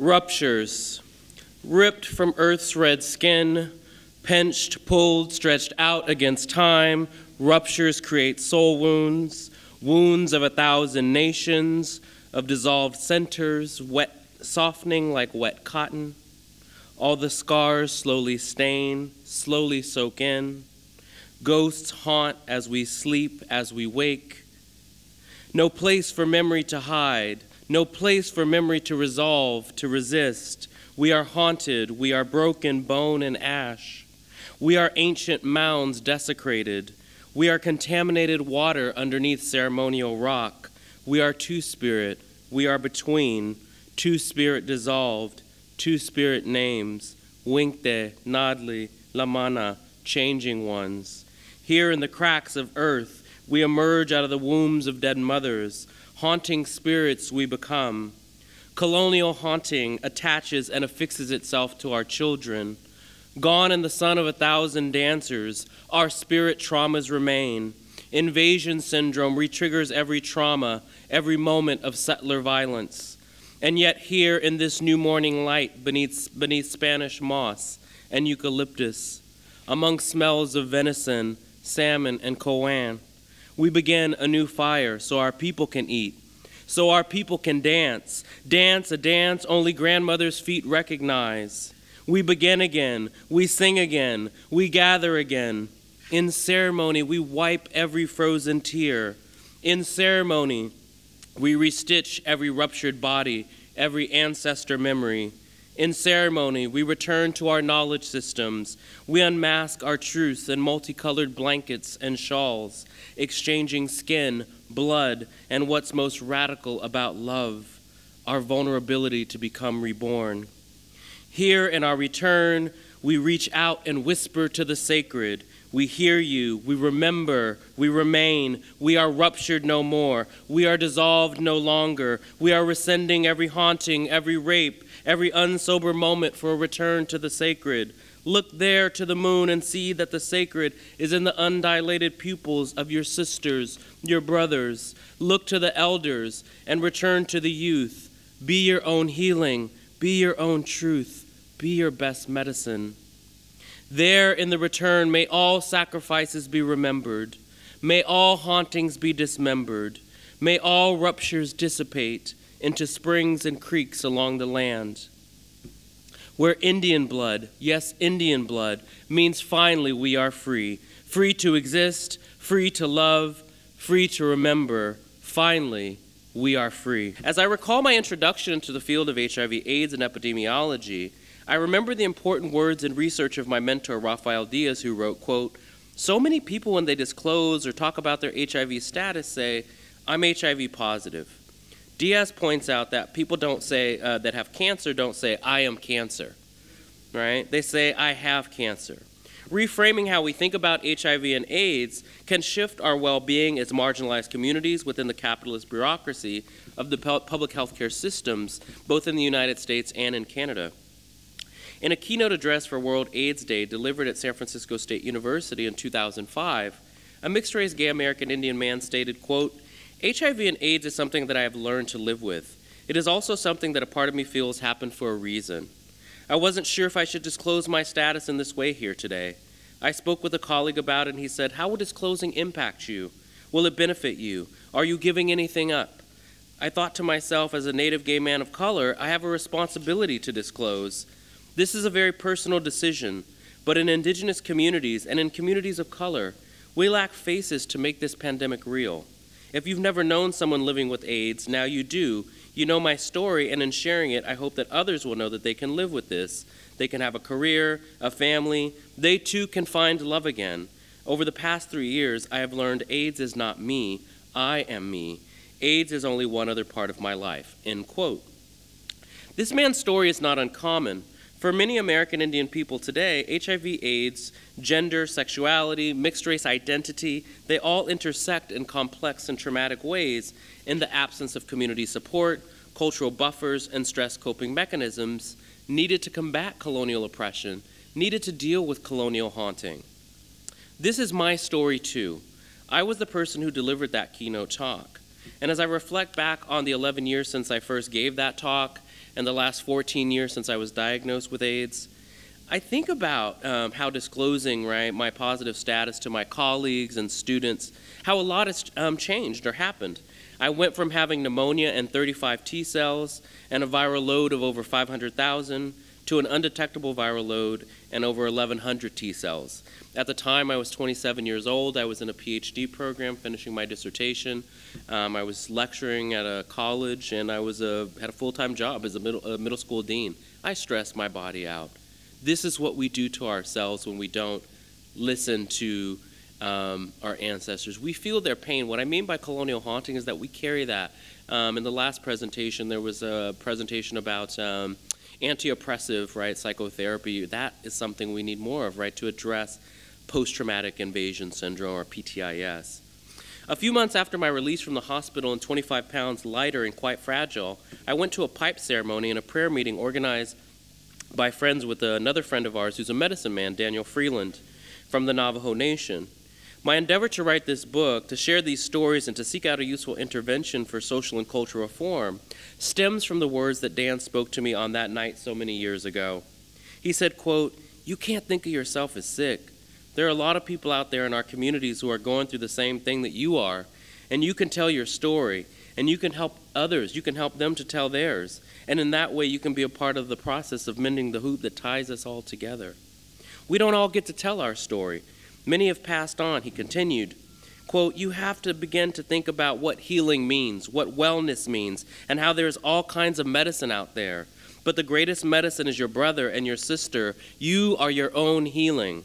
Ruptures, ripped from earth's red skin, pinched, pulled, stretched out against time, ruptures create soul wounds, wounds of a thousand nations, of dissolved centers, wet, softening like wet cotton. All the scars slowly stain, slowly soak in. Ghosts haunt as we sleep, as we wake. No place for memory to hide, no place for memory to resolve, to resist. We are haunted, we are broken bone and ash. We are ancient mounds desecrated. We are contaminated water underneath ceremonial rock. We are two spirit, we are between, two spirit dissolved, two spirit names, Winkte, Nadli, Lhamana, changing ones. Here in the cracks of earth, we emerge out of the wombs of dead mothers, haunting spirits we become. Colonial haunting attaches and affixes itself to our children. Gone in the sun of a thousand dancers, our spirit traumas remain. Invasion syndrome retriggers every trauma, every moment of settler violence. And yet, here in this new morning light, beneath, beneath Spanish moss and eucalyptus, among smells of venison, salmon, and coan, we begin a new fire so our people can eat, so our people can dance. Dance a dance only grandmother's feet recognize. We begin again, we sing again, we gather again. In ceremony, we wipe every frozen tear. In ceremony, we restitch every ruptured body, every ancestor memory. In ceremony, we return to our knowledge systems. We unmask our truths in multicolored blankets and shawls, exchanging skin, blood, and what's most radical about love our vulnerability to become reborn. Here in our return, we reach out and whisper to the sacred. We hear you, we remember, we remain, we are ruptured no more, we are dissolved no longer, we are rescinding every haunting, every rape, every unsober moment for a return to the sacred. Look there to the moon and see that the sacred is in the undilated pupils of your sisters, your brothers. Look to the elders and return to the youth. Be your own healing, be your own truth, be your best medicine. There in the return, may all sacrifices be remembered. May all hauntings be dismembered. May all ruptures dissipate into springs and creeks along the land. Where Indian blood, yes, Indian blood, means finally we are free. Free to exist, free to love, free to remember. Finally, we are free. As I recall my introduction to the field of HIV AIDS and epidemiology, I remember the important words and research of my mentor, Rafael Diaz, who wrote, quote, so many people when they disclose or talk about their HIV status say, I'm HIV positive. Diaz points out that people don't say, uh, that have cancer don't say, I am cancer, right? They say, I have cancer. Reframing how we think about HIV and AIDS can shift our well being as marginalized communities within the capitalist bureaucracy of the public health care systems, both in the United States and in Canada. In a keynote address for World AIDS Day delivered at San Francisco State University in 2005, a mixed-race gay American Indian man stated, quote, HIV and AIDS is something that I have learned to live with. It is also something that a part of me feels happened for a reason. I wasn't sure if I should disclose my status in this way here today. I spoke with a colleague about it and he said, how will disclosing impact you? Will it benefit you? Are you giving anything up? I thought to myself, as a native gay man of color, I have a responsibility to disclose. This is a very personal decision, but in indigenous communities and in communities of color, we lack faces to make this pandemic real. If you've never known someone living with AIDS, now you do. You know my story, and in sharing it, I hope that others will know that they can live with this. They can have a career, a family. They too can find love again. Over the past three years, I have learned AIDS is not me, I am me. AIDS is only one other part of my life. End quote. This man's story is not uncommon. For many American Indian people today, HIV, AIDS, gender, sexuality, mixed race identity, they all intersect in complex and traumatic ways in the absence of community support, cultural buffers, and stress coping mechanisms needed to combat colonial oppression, needed to deal with colonial haunting. This is my story too. I was the person who delivered that keynote talk. And as I reflect back on the 11 years since I first gave that talk, and the last 14 years since I was diagnosed with AIDS, I think about um, how disclosing right my positive status to my colleagues and students, how a lot has um, changed or happened. I went from having pneumonia and 35 T cells and a viral load of over 500,000 to an undetectable viral load and over 1,100 T cells. At the time, I was 27 years old. I was in a PhD program finishing my dissertation. Um, I was lecturing at a college, and I was a, had a full time job as a middle, a middle school dean. I stressed my body out. This is what we do to ourselves when we don't listen to um, our ancestors. We feel their pain. What I mean by colonial haunting is that we carry that. Um, in the last presentation, there was a presentation about um, anti-oppressive, right, psychotherapy. That is something we need more of, right, to address post-traumatic invasion syndrome or PTIS. A few months after my release from the hospital and 25 pounds lighter and quite fragile, I went to a pipe ceremony and a prayer meeting organized by friends with another friend of ours who's a medicine man, Daniel Freeland, from the Navajo Nation. My endeavor to write this book, to share these stories, and to seek out a useful intervention for social and cultural reform stems from the words that Dan spoke to me on that night so many years ago. He said, quote, You can't think of yourself as sick. There are a lot of people out there in our communities who are going through the same thing that you are, and you can tell your story, and you can help others. You can help them to tell theirs. And in that way, you can be a part of the process of mending the hoop that ties us all together. We don't all get to tell our story. Many have passed on, he continued. Quote, you have to begin to think about what healing means, what wellness means, and how there's all kinds of medicine out there. But the greatest medicine is your brother and your sister. You are your own healing.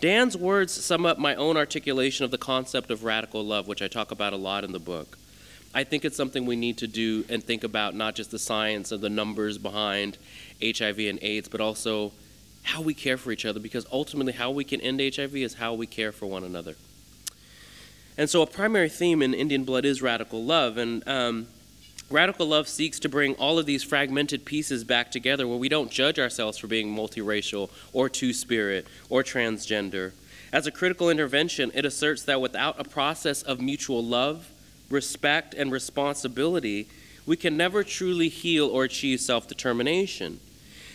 Dan's words sum up my own articulation of the concept of radical love, which I talk about a lot in the book. I think it's something we need to do and think about not just the science and the numbers behind HIV and AIDS, but also how we care for each other, because ultimately, how we can end HIV is how we care for one another. And so, a primary theme in Indian Blood is radical love. And um, radical love seeks to bring all of these fragmented pieces back together where we don't judge ourselves for being multiracial or two spirit or transgender. As a critical intervention, it asserts that without a process of mutual love, respect, and responsibility, we can never truly heal or achieve self determination.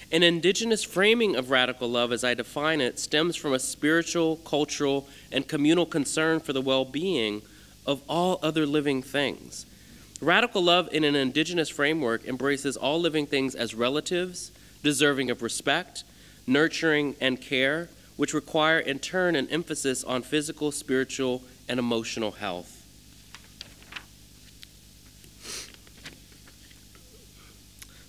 An indigenous framing of radical love, as I define it, stems from a spiritual, cultural, and communal concern for the well being of all other living things. Radical love in an indigenous framework embraces all living things as relatives, deserving of respect, nurturing, and care, which require in turn an emphasis on physical, spiritual, and emotional health.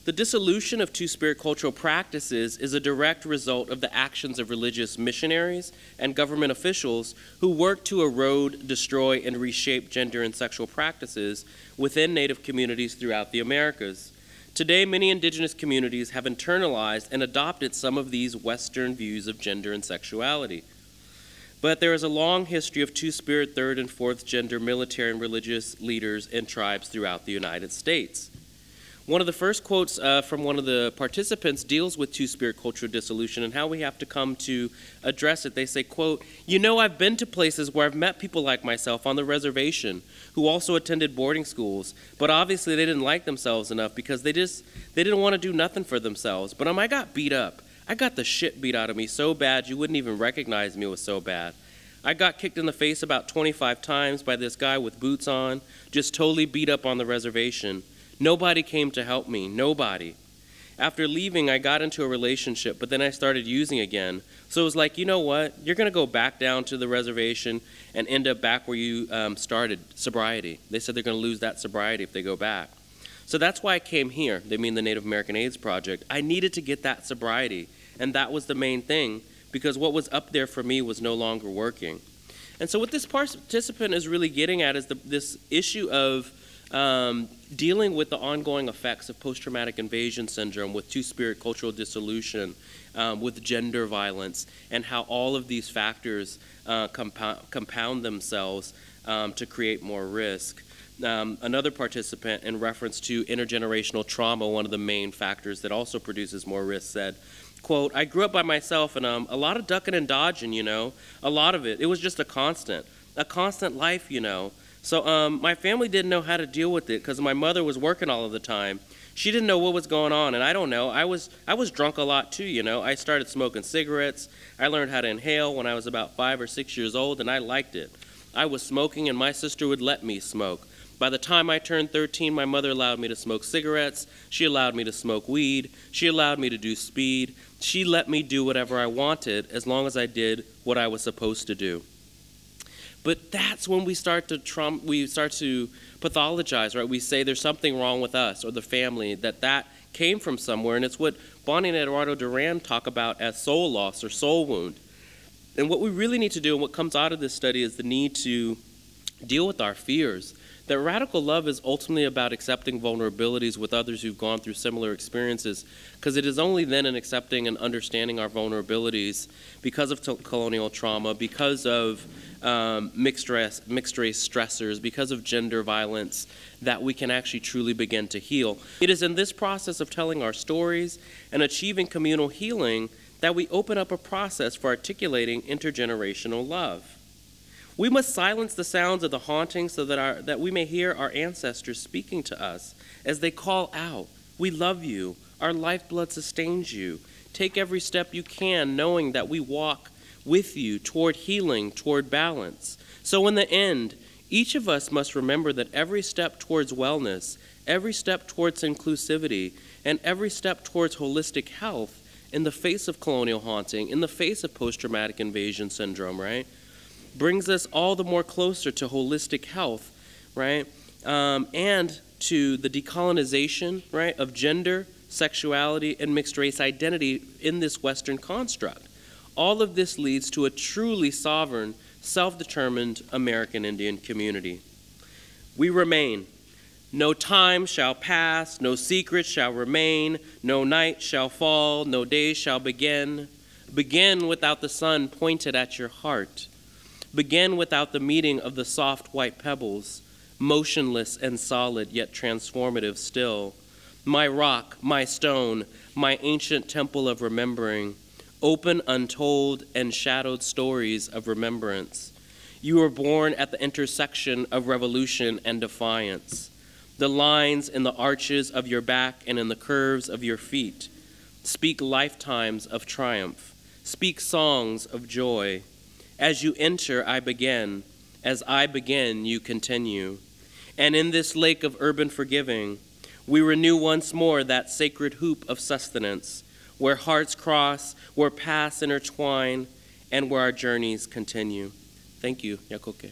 The dissolution of Two Spirit cultural practices is a direct result of the actions of religious missionaries and government officials who work to erode, destroy, and reshape gender and sexual practices within Native communities throughout the Americas. Today, many indigenous communities have internalized and adopted some of these Western views of gender and sexuality. But there is a long history of two spirit, third, and fourth gender military and religious leaders and tribes throughout the United States. One of the first quotes uh, from one of the participants deals with two-spirit cultural dissolution and how we have to come to address it. They say, quote, you know I've been to places where I've met people like myself on the reservation who also attended boarding schools, but obviously they didn't like themselves enough because they just, they didn't want to do nothing for themselves. But um, I got beat up. I got the shit beat out of me so bad you wouldn't even recognize me it was so bad. I got kicked in the face about 25 times by this guy with boots on, just totally beat up on the reservation. Nobody came to help me. Nobody. After leaving, I got into a relationship, but then I started using again. So it was like, you know what? You're going to go back down to the reservation and end up back where you um, started sobriety. They said they're going to lose that sobriety if they go back. So that's why I came here. They mean the Native American AIDS Project. I needed to get that sobriety, and that was the main thing because what was up there for me was no longer working. And so what this participant is really getting at is the, this issue of um, dealing with the ongoing effects of post traumatic invasion syndrome, with two spirit cultural dissolution, um, with gender violence, and how all of these factors uh, compound, compound themselves um, to create more risk. Um, another participant, in reference to intergenerational trauma, one of the main factors that also produces more risk, said, quote, I grew up by myself and um, a lot of ducking and dodging, you know, a lot of it. It was just a constant, a constant life, you know. So um, my family didn't know how to deal with it because my mother was working all of the time. She didn't know what was going on, and I don't know. I was I was drunk a lot too, you know. I started smoking cigarettes. I learned how to inhale when I was about five or six years old, and I liked it. I was smoking, and my sister would let me smoke. By the time I turned 13, my mother allowed me to smoke cigarettes. She allowed me to smoke weed. She allowed me to do speed. She let me do whatever I wanted as long as I did what I was supposed to do. But that's when we start to trump, we start to pathologize, right? We say there's something wrong with us or the family, that that came from somewhere. And it's what Bonnie and Eduardo Duran talk about as soul loss or soul wound. And what we really need to do, and what comes out of this study, is the need to deal with our fears. That radical love is ultimately about accepting vulnerabilities with others who've gone through similar experiences, because it is only then in accepting and understanding our vulnerabilities because of colonial trauma, because of um, mixed, race, mixed race stressors, because of gender violence, that we can actually truly begin to heal. It is in this process of telling our stories and achieving communal healing that we open up a process for articulating intergenerational love. We must silence the sounds of the haunting so that, our, that we may hear our ancestors speaking to us as they call out, We love you. Our lifeblood sustains you. Take every step you can, knowing that we walk with you toward healing, toward balance. So, in the end, each of us must remember that every step towards wellness, every step towards inclusivity, and every step towards holistic health in the face of colonial haunting, in the face of post traumatic invasion syndrome, right, brings us all the more closer to holistic health, right, um, and to the decolonization, right, of gender, sexuality, and mixed race identity in this Western construct. All of this leads to a truly sovereign, self determined American Indian community. We remain. No time shall pass, no secret shall remain, no night shall fall, no day shall begin. Begin without the sun pointed at your heart. Begin without the meeting of the soft white pebbles, motionless and solid, yet transformative still. My rock, my stone, my ancient temple of remembering open, untold, and shadowed stories of remembrance. You were born at the intersection of revolution and defiance. The lines in the arches of your back and in the curves of your feet speak lifetimes of triumph, speak songs of joy. As you enter, I begin. As I begin, you continue. And in this lake of urban forgiving, we renew once more that sacred hoop of sustenance where hearts cross, where paths intertwine, and where our journeys continue. Thank you, Yakoke.